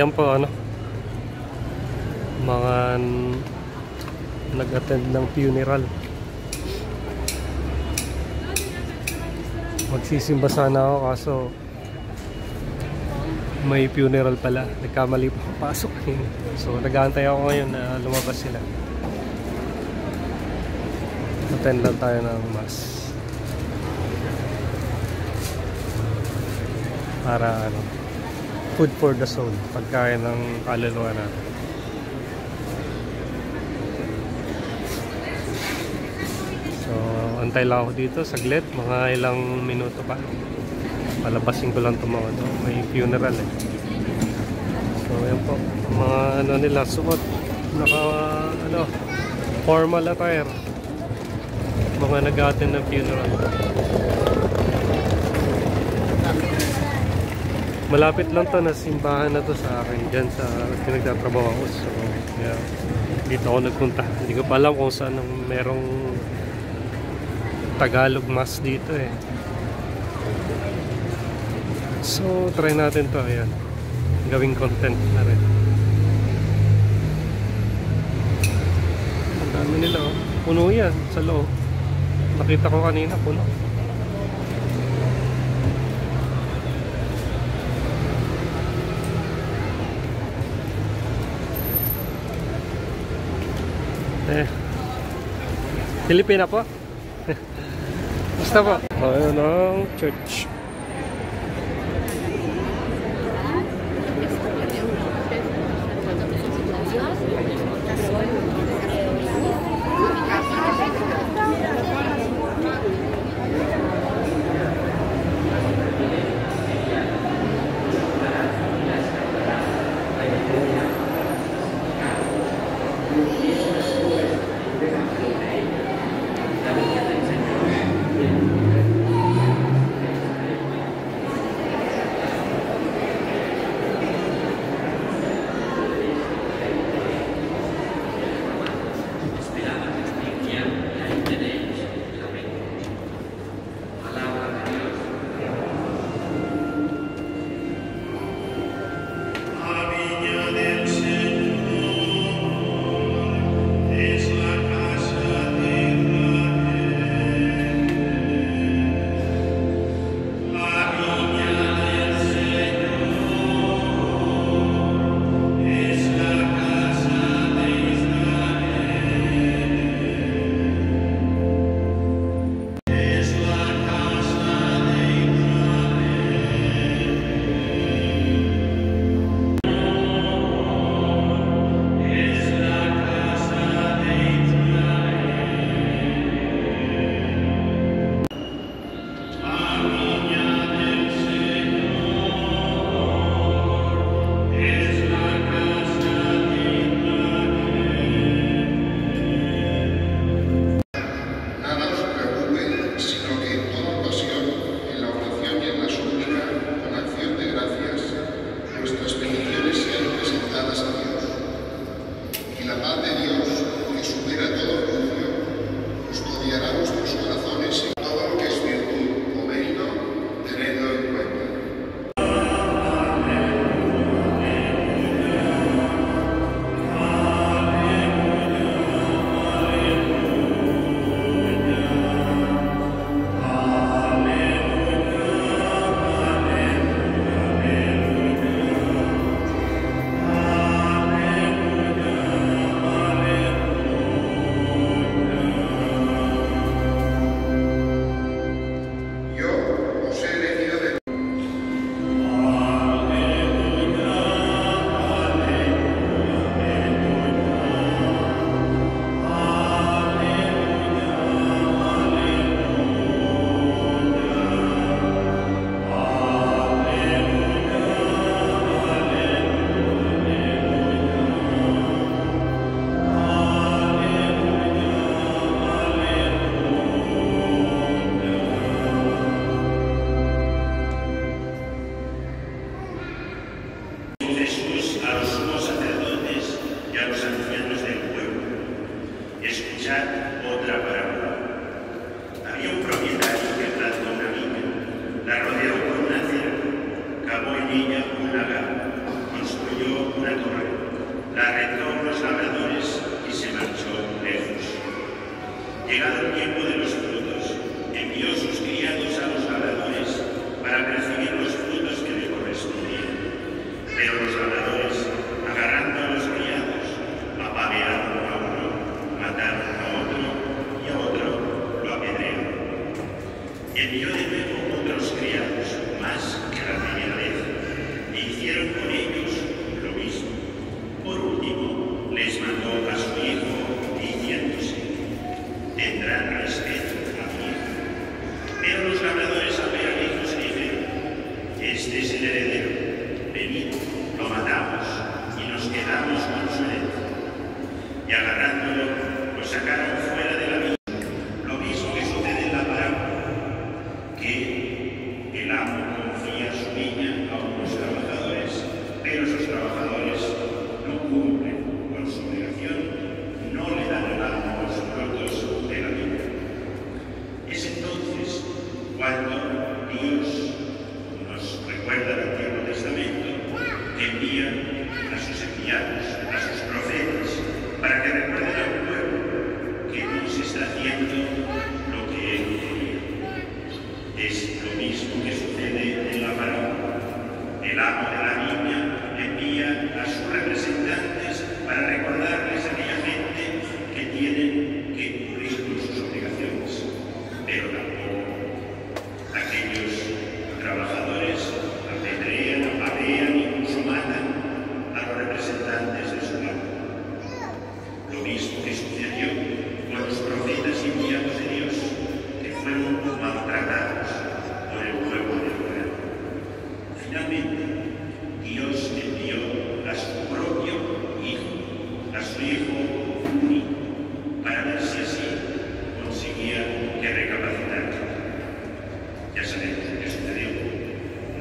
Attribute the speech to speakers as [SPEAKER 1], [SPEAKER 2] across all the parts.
[SPEAKER 1] Ayan po ano. Mga nag-attend ng funeral. Magsisimba sana ako kaso may funeral pala. Nagkamali ako pasok. so nag-aantay ako ngayon na lumabas sila. Attend lang tayo ng mass. Para ano, food for the soul. Pagkain ng kaluluwa natin. So, antay lang ako dito, saglit, mga ilang minuto pa. Palabasin ko lang itong mga. May funeral eh. So, yan po. Mga ano nila, suot. Naka, ano, formal attire. Mga nag-attend ng funeral. Malapit lang to na simbahan na to sa akin dyan sa pinagtatrabaho ko. So, yeah, dito ako nagpunta. Hindi ko pa alam kung saan ang merong Tagalog mass dito eh. So, try natin to. Ayan. Gawing content na rin. Ang dami nila oh. Puno yan sa loob. Nakita ko kanina puno. Eh. Pilipina po? Basta po. Ayun ang church. Llegado el tiempo Disney'e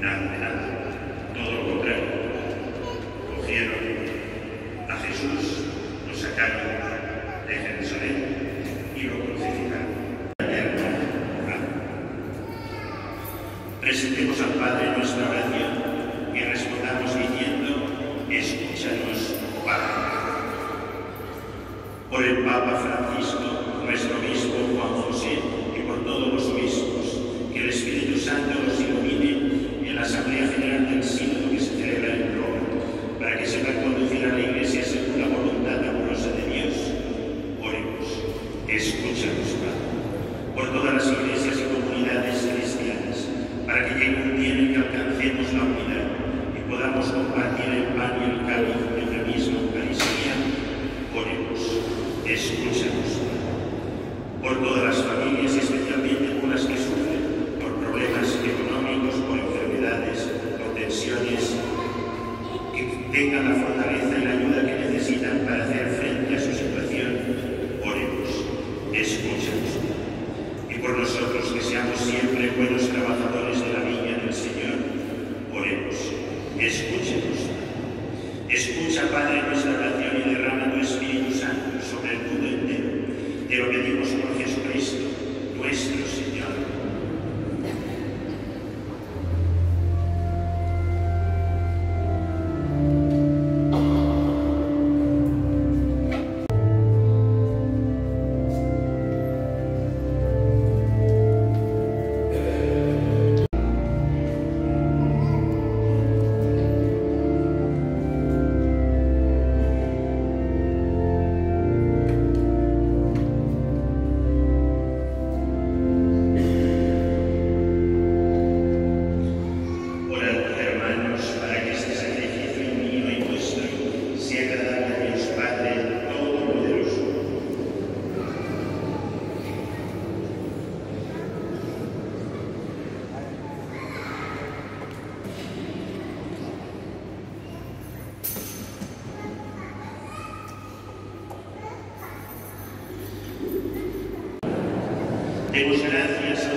[SPEAKER 1] nada de nada. Todo lo contrario. Cogieron a Jesús, lo sacaron de Jerusalén y lo crucificaron. Presentemos al Padre nuestra oración y respondamos diciendo, escúchanos, Padre. Por el Papa Francisco, They will should answer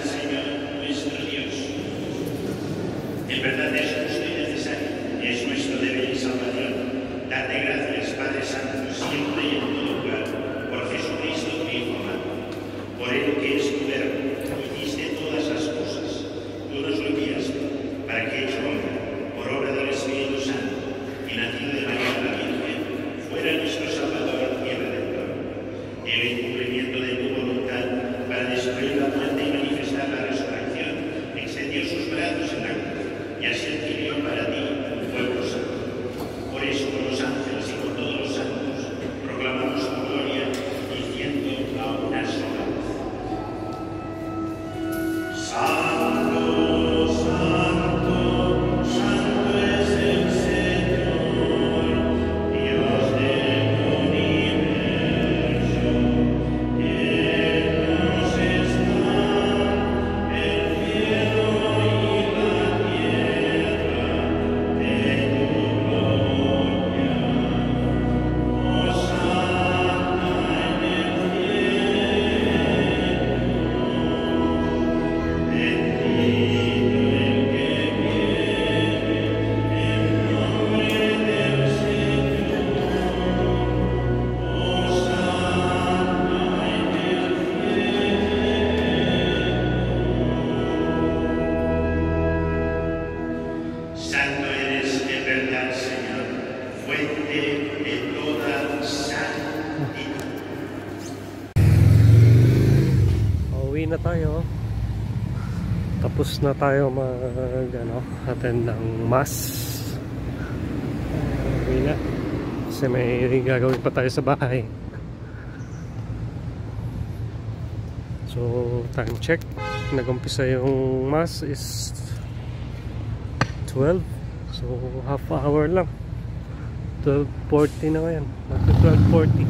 [SPEAKER 2] na tayo mag ano, attend ng mass. Uwi na. Kasi may gagawin pa tayo sa bahay. So, time check. Nagumpisa yung mass is 12. So, half hour lang. 12.40 na ngayon. Magto 12.40.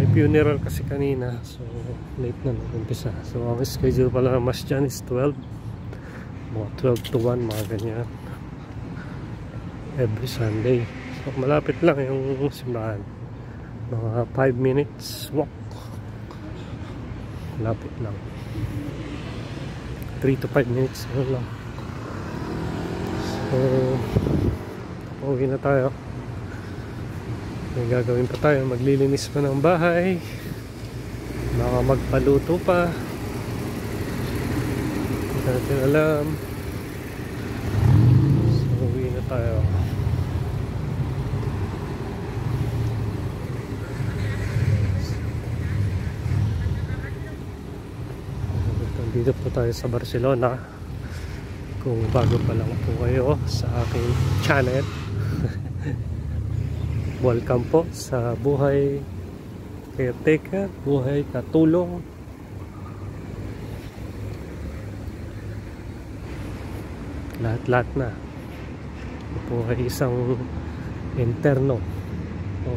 [SPEAKER 2] May funeral kasi kanina. So, late na nagumpisa. So, ang schedule pala ng mass dyan is 12. Mga 12 to 1, mga ganyan. Every Sunday. So, malapit lang yung simbahan. Mga 5 minutes walk. Lapit lang. 3 to 5 minutes ano lang. So, pauwi na tayo. May gagawin pa tayo. Maglilinis pa ng bahay. Baka magpaluto pa. Hindi natin alam. So, uwi na tayo. Dito po tayo sa Barcelona. Kung bago pa lang po kayo sa aking channel. Welcome po sa buhay caretaker, buhay katulong. Lahat-lahat na. Ito po ay isang interno o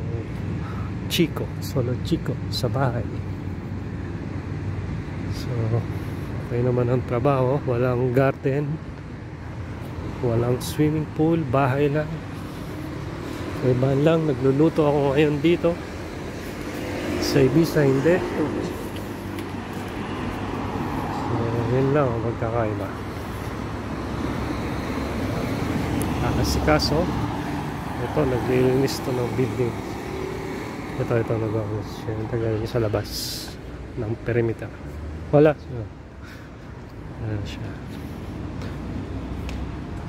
[SPEAKER 2] chico, solo chico sa bahay. So, okay naman ang trabaho. Walang garden. Walang swimming pool. Bahay lang. May van lang. Nagluluto ako ngayon dito. Sa Ibiza hindi. So, yun lang ang magkakaiba. Nakasikaso. Ito, naglilinis to ng building. Ito, ito, nag-awas. Yan, tagal niya sa labas ng perimeter. Wala. So, ayan siya.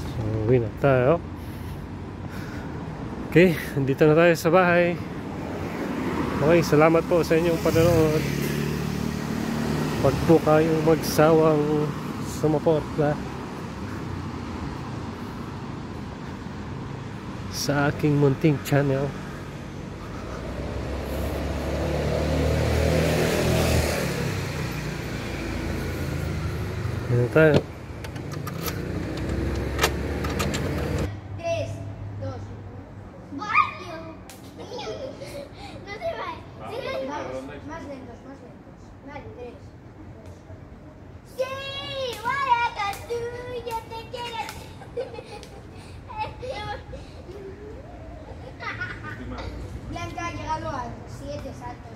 [SPEAKER 2] So, uwi na tayo. Okay, dito na tayo sa bahay. Okay, salamat po sa inyong panonood. Huwag po kayong magsawang sumuporta sa aking munting channel. Yan tayo.
[SPEAKER 3] Más lentos, más lentos. Vale, tres. ¡Sí! ¡Vaya tuya! ¡Te quiero! Blanca ha llegado a siete saltos.